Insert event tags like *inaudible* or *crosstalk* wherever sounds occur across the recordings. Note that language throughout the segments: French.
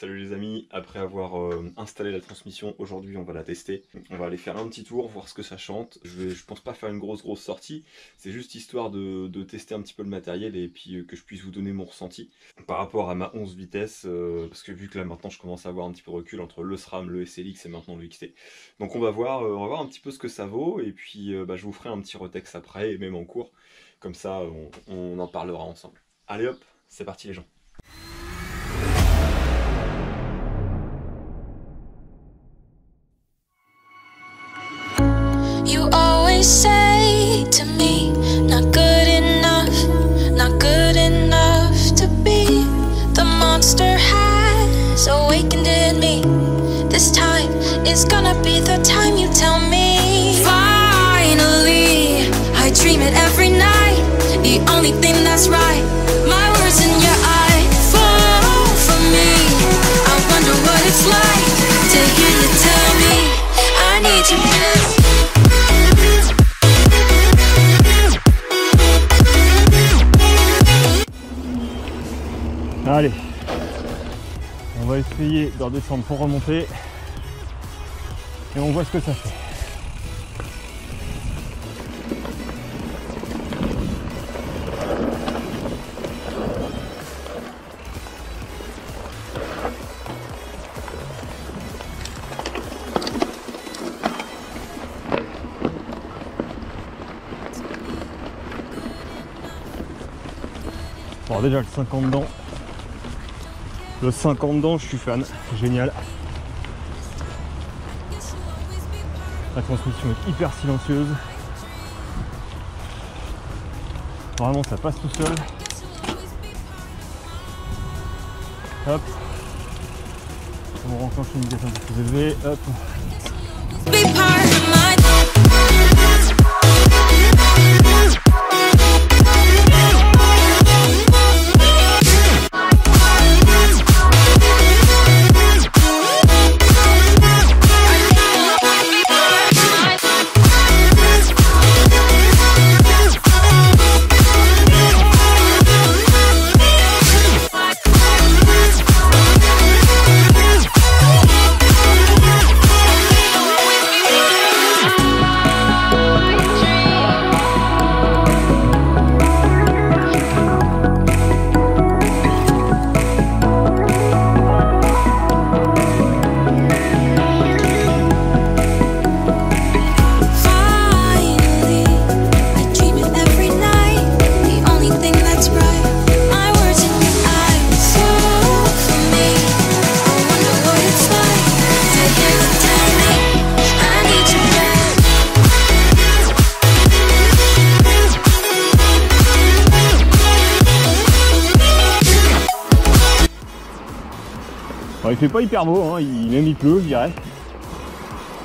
Salut les amis, après avoir euh, installé la transmission, aujourd'hui on va la tester. On va aller faire un petit tour, voir ce que ça chante. Je je pense pas faire une grosse grosse sortie, c'est juste histoire de, tester un petit peu le matériel et puis euh, que je puisse vous donner mon ressenti par rapport à ma 11 vitesses, euh, parce que vu que là maintenant je commence à avoir un petit peu de recul entre le SRAM, le SLX et maintenant le XT. Donc on va voir, on va voir un petit peu ce que ça vaut et puis bah, je vous ferai un petit retex après même en cours, comme ça on en parlera ensemble. Allez hop, c'est parti les gens. Essayer de redescendre pour remonter et on voit ce que ça fait. Bon déjà le 50 dents le 50 dents, je suis fan, génial. La transmission est hyper silencieuse. Vraiment, ça passe tout seul. Hop. On renclenche une vitesse un peu plus élevée. Hop. Fait pas hyper beau, hein. il, même il pleut, je dirais.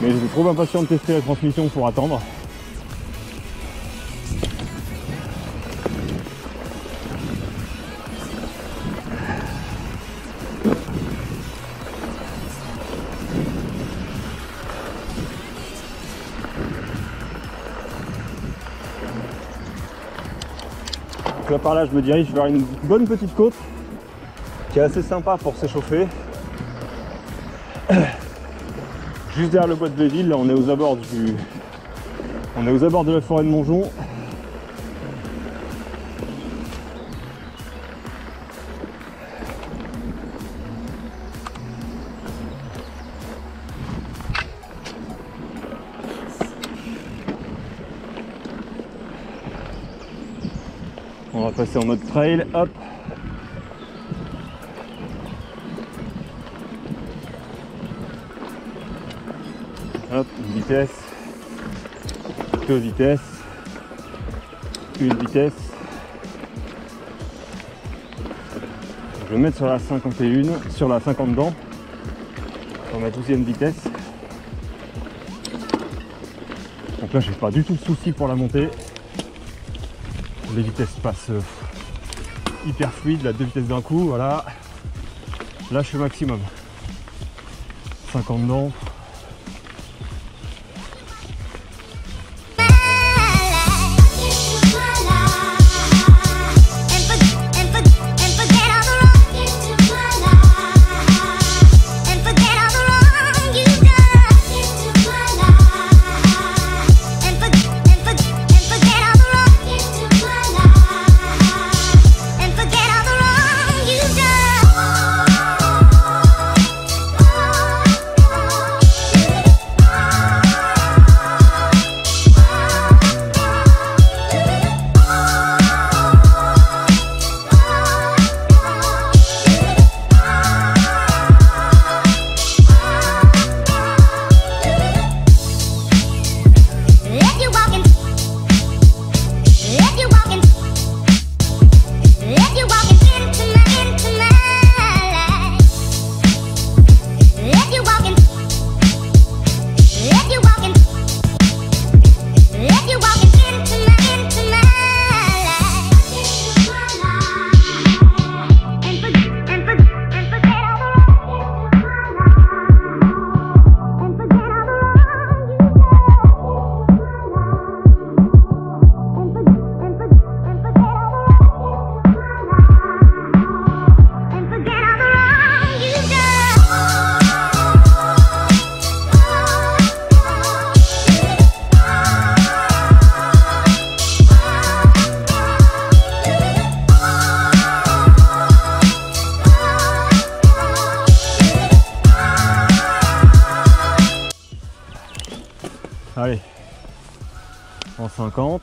Mais je trop impatient de tester la transmission pour attendre. là par là je me dirige vers une bonne petite côte qui est assez sympa pour s'échauffer. Juste derrière le bois de Béville, là on est aux abords du. On est aux abords de la forêt de Mongeon. On va passer en mode trail, hop Hop, une vitesse, deux vitesses, une vitesse. Je vais mettre sur la 51, sur la 50 dents, sur ma douzième vitesse. Donc là, j'ai pas du tout de souci pour la montée. Les vitesses passent euh, hyper fluide, la deux vitesses d'un coup, voilà. Là, je suis maximum. 50 dents, Allez, en 50.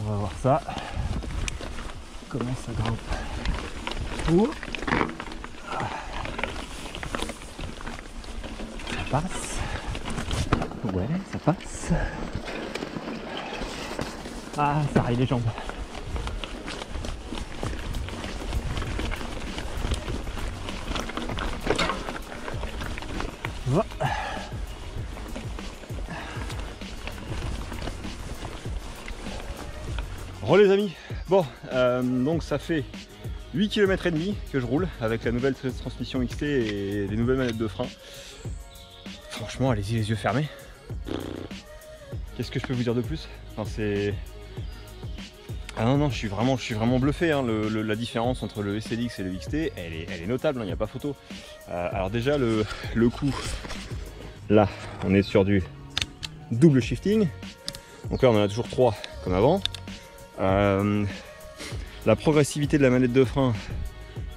On va voir ça. Comment ça grimpe. Ouh. Ça passe. Ouais, ça passe. Ah, ça raille les jambes. Les amis, bon, euh, donc ça fait 8 km et demi que je roule avec la nouvelle transmission XT et les nouvelles manettes de frein. Franchement, allez-y les yeux fermés. Qu'est-ce que je peux vous dire de plus? Ah non, non, je suis vraiment, je suis vraiment bluffé. hein. Le- la différence entre le SLX et le XT, elle est, notable, il n'y a pas photo. Euh, alors déjà, le, coup, là, on est sur du double shifting. Donc là, on en a toujours trois comme avant. Euh, la progressivité de la manette de frein,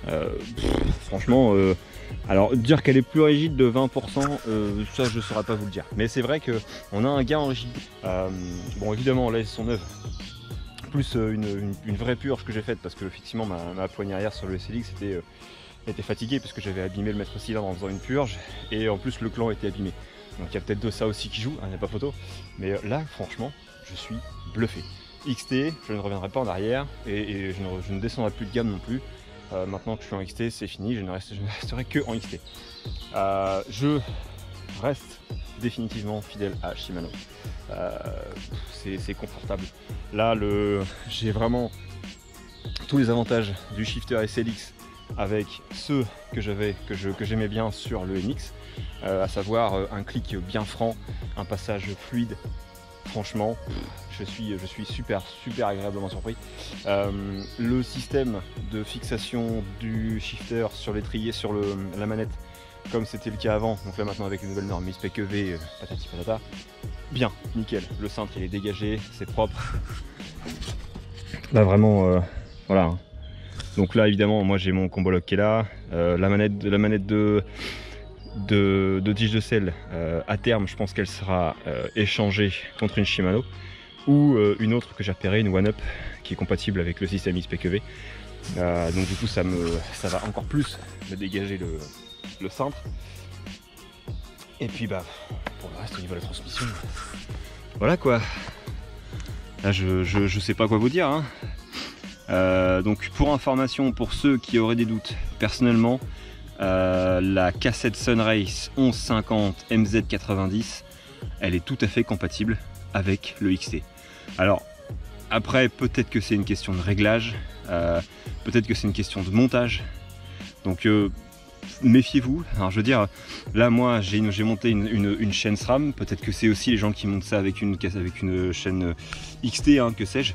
euh, franchement, alors dire qu'elle est plus rigide de 20%, euh, ça je ne saurais pas vous le dire. Mais c'est vrai qu'on a un gain en rigidité. Bon, évidemment, là, elles sont neuves. Plus euh, une, vraie purge que j'ai faite parce que effectivement ma, ma poignée arrière sur le SLX était, euh, fatiguée parce que j'avais abîmé le maître cylindre en faisant une purge et en plus le clan était abîmé. Donc il y a peut-être de ça aussi qui joue, il n'y a pas photo. Mais euh, là, franchement, je suis bluffé. XT, je ne reviendrai pas en arrière et, je, ne, descendrai plus de gamme non plus. Euh, maintenant que je suis en XT, c'est fini, je ne, resterai que en XT. Je reste définitivement fidèle à Shimano. Euh, c'est confortable. Là, le, *laughs* j'ai vraiment tous les avantages du shifter SLX avec ceux que j'avais, que je- que j'aimais bien sur le NX, euh, à savoir euh, un clic bien franc, un passage fluide. Franchement, je suis, je suis super, super agréablement surpris. Le système de fixation du shifter sur l'étrier, sur le, la manette, comme c'était le cas avant, donc là maintenant avec les nouvelles normes ISPEC EV, euh, patati patata, bien, nickel. Le cintre il est dégagé, c'est propre. Là vraiment, euh, voilà. hein. Donc là évidemment, moi j'ai mon combo lock qui est là. Euh, la manette, la manette de, de, de tige de sel, euh, à terme, je pense qu'elle sera échangée contre une Shimano ou une autre que j'ai repérée, une One Up, qui est compatible avec le système XPQV. Donc du coup, ça me, ça va encore plus me dégager le, le cintre. Et puis bah, pour le reste au niveau de la transmission, voilà quoi. Là, je, sais pas quoi vous dire. hein. Euh, donc pour information, pour ceux qui auraient des doutes, personnellement, euh, la cassette Sunrace 1150 MZ90, elle est tout à fait compatible avec le XT. Alors après, peut-être que c'est une question de réglage, euh, peut-être que c'est une question de montage. Donc méfiez-vous. Alors je veux dire, là moi j'ai monté une, chaîne SRAM, peut-être que c'est aussi les gens qui montent ça avec une, avec une chaîne euh, XT, hein, que sais-je.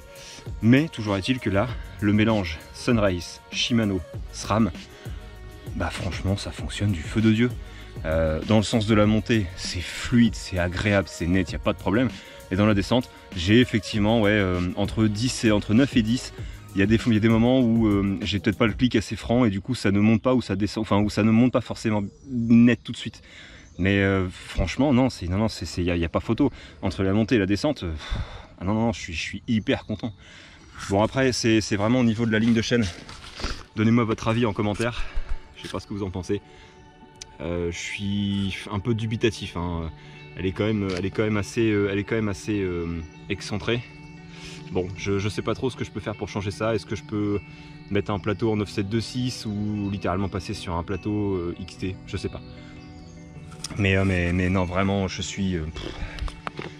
Mais toujours est-il que là, le mélange Sunrise, Shimano, SRAM, bah franchement ça fonctionne du feu de Dieu. Euh, dans le sens de la montée, c'est fluide, c'est agréable, c'est net, il n'y a pas de problème. Et dans la descente, j'ai effectivement euh, entre 10 et entre 9 et 10. Il y a des, moments où euh, j'ai peut-être pas le clic assez franc et du coup ça ne monte pas ou ça descend, enfin où ça ne monte pas forcément net tout de suite. Mais euh, franchement non, non non, il n'y a, pas photo entre la montée et la descente. euh, ah non non, je suis, hyper content. Bon après c'est vraiment au niveau de la ligne de chaîne. Donnez-moi votre avis en commentaire. Je sais pas ce que vous en pensez. Euh, je suis un peu dubitatif. hein. Elle est quand même, assez, elle est quand même assez excentrée. Bon, je, sais pas trop ce que je peux faire pour changer ça. Est-ce que je peux mettre un plateau en 9726 ou littéralement passer sur un plateau euh, XT Je sais pas. Mais, euh, mais, mais non, vraiment, je suis, euh,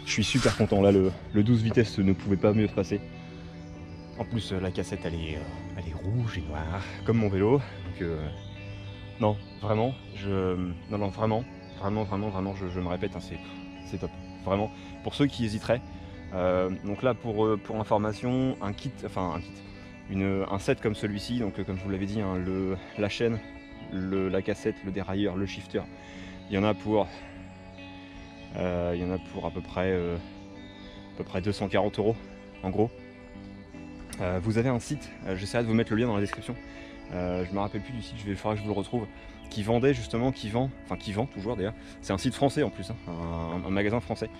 je suis super content. Là, le, le 12 vitesses ne pouvait pas mieux se passer. En plus, la cassette, elle est, elle est rouge et noire, comme mon vélo. Donc, non, vraiment, je, non, non, vraiment, vraiment, vraiment, vraiment, je, me répète, hein, c'est top. Vraiment, pour ceux qui hésiteraient. Euh, donc là, pour, euh, pour information, un kit, enfin un kit, un set comme celui-ci, donc euh, comme je vous l'avais dit, hein, la chaîne, la cassette, le dérailleur, le shifter, il y en a pour, il y en a pour à peu près, à peu près 240 euros, en gros. Vous avez un site, j'essaierai de vous mettre le lien dans la description. euh, je me rappelle plus du site, je vais, il que je vous le retrouve, qui vendait justement, qui vend, enfin qui vend toujours d'ailleurs, c'est un site français en plus, hein, un, magasin français,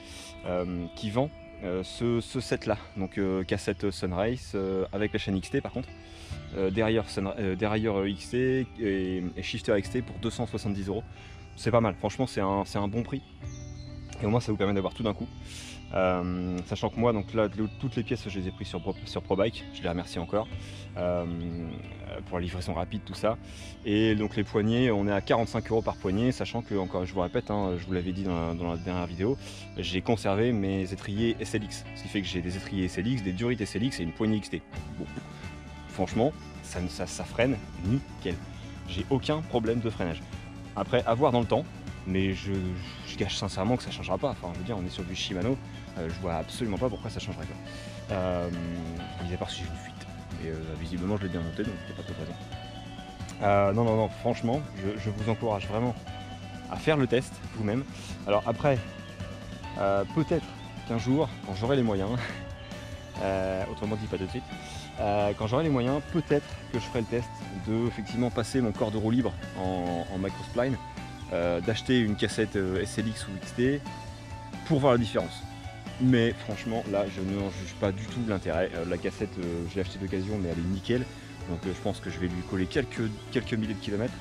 qui vend ce, ce set là, donc euh, cassette Sunrise euh, avec la chaîne XT par contre, euh, derrière, euh, euh, XT et, Shifter XT pour 270 euros. C'est pas mal, franchement c'est un, c'est un bon prix. Et au moins ça vous permet d'avoir tout d'un coup. Euh, sachant que moi, donc là, toutes les pièces, je les ai prises sur, sur ProBike, je les remercie encore euh, pour la livraison rapide, tout ça. Et donc les poignées, on est à 45 euros par poignée, sachant que, encore, je vous répète, hein, je vous l'avais dit dans la, dernière vidéo, j'ai conservé mes étriers SLX, ce qui fait que j'ai des étriers SLX, des durites SLX et une poignée XT. Bon, franchement, ça, ça, ça freine nickel. J'ai aucun problème de freinage. Après, à voir dans le temps, mais je, gâche sincèrement que ça changera pas. Enfin, je veux dire, on est sur du Shimano, euh, je vois absolument pas pourquoi ça changerait. Quoi. Euh, mis à part si j'ai une fuite. Mais euh, visiblement, je l'ai bien monté, donc a pas raison. Euh, non, non, non, franchement, je, vous encourage vraiment à faire le test vous-même. Alors après, peut-être qu'un jour, quand j'aurai les moyens, *laughs* autrement dit pas tout de suite, quand j'aurai les moyens, peut-être que je ferai le test de effectivement passer mon corps de roue libre en, en microspline, euh, d'acheter une cassette euh, SLX ou XT pour voir la différence. Mais franchement, là, je n'en juge pas du tout l'intérêt. Euh, la cassette, je l'ai achetée d'occasion, mais elle est nickel. Donc je pense que je vais lui coller quelques, quelques milliers de kilomètres.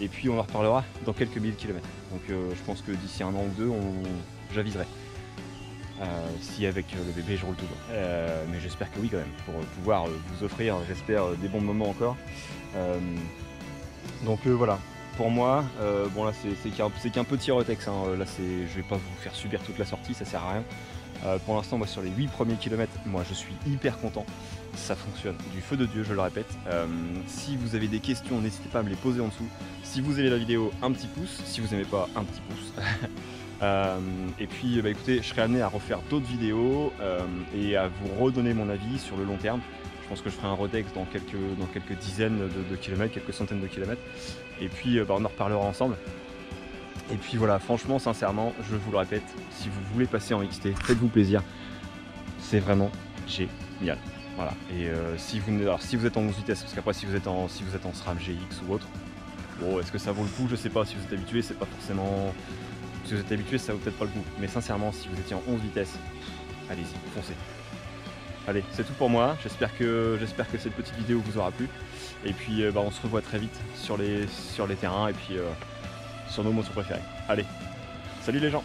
Et puis on en reparlera dans quelques milliers de kilomètres. Donc je pense que d'ici un an ou deux, j'aviserai. Si avec le bébé je roule tout droit. Mais j'espère que oui quand même, pour pouvoir vous offrir, j'espère, des bons moments encore. Donc voilà, pour moi, euh, bon là c'est qu'un petit retex, hein. Euh, là c'est, je vais pas vous faire subir toute la sortie, ça sert à rien. Euh, pour l'instant, moi sur les 8 premiers kilomètres, moi je suis hyper content, ça fonctionne du feu de Dieu, je le répète. Si vous avez des questions, n'hésitez pas à me les poser en dessous. Si vous aimez la vidéo, un petit pouce, si vous aimez pas, un petit pouce. *laughs* Et puis bah, écoutez, je serai amené à refaire d'autres vidéos et à vous redonner mon avis sur le long terme. Je pense que je ferai un retex dans quelques, dans quelques dizaines de, kilomètres, quelques centaines de kilomètres. Et puis euh, bah, on en reparlera ensemble. Et puis voilà, franchement, sincèrement, je vous le répète, si vous voulez passer en XT, faites-vous plaisir. C'est vraiment génial. Voilà. Et euh, si vous si vous êtes en 11 vitesses, parce qu'après si vous êtes en si vous êtes en SRAM GX ou autre, bon est-ce que ça vaut le coup? Je sais pas. Si vous êtes habitué, c'est pas forcément. Si vous êtes habitué, ça vaut peut-être pas le coup. Mais sincèrement, si vous étiez en 11 vitesses, allez-y, foncez. Allez, c'est tout pour moi. J'espère que que cette petite vidéo vous aura plu. Et puis euh, bah, on se revoit très vite sur les sur les terrains et puis euh, sur nos motos préférés. Allez, salut les gens